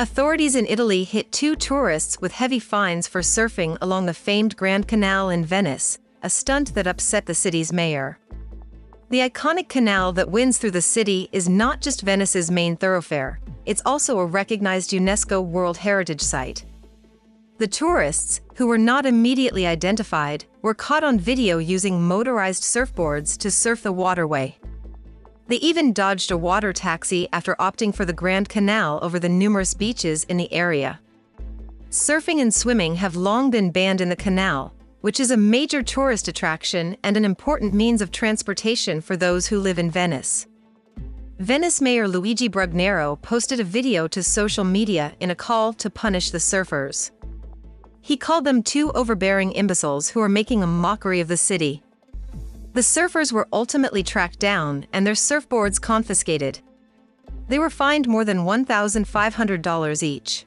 Authorities in Italy hit two tourists with heavy fines for surfing along the famed Grand Canal in Venice, a stunt that upset the city's mayor. The iconic canal that winds through the city is not just Venice's main thoroughfare, it's also a recognized UNESCO World Heritage Site. The tourists, who were not immediately identified, were caught on video using motorized surfboards to surf the waterway. They even dodged a water taxi after opting for the Grand Canal over the numerous beaches in the area. Surfing and swimming have long been banned in the canal, which is a major tourist attraction and an important means of transportation for those who live in Venice. Venice Mayor Luigi Brugnaro posted a video to social media in a call to punish the surfers. He called them two overbearing imbeciles who are making a mockery of the city. The surfers were ultimately tracked down and their surfboards confiscated. They were fined more than $1,500 each.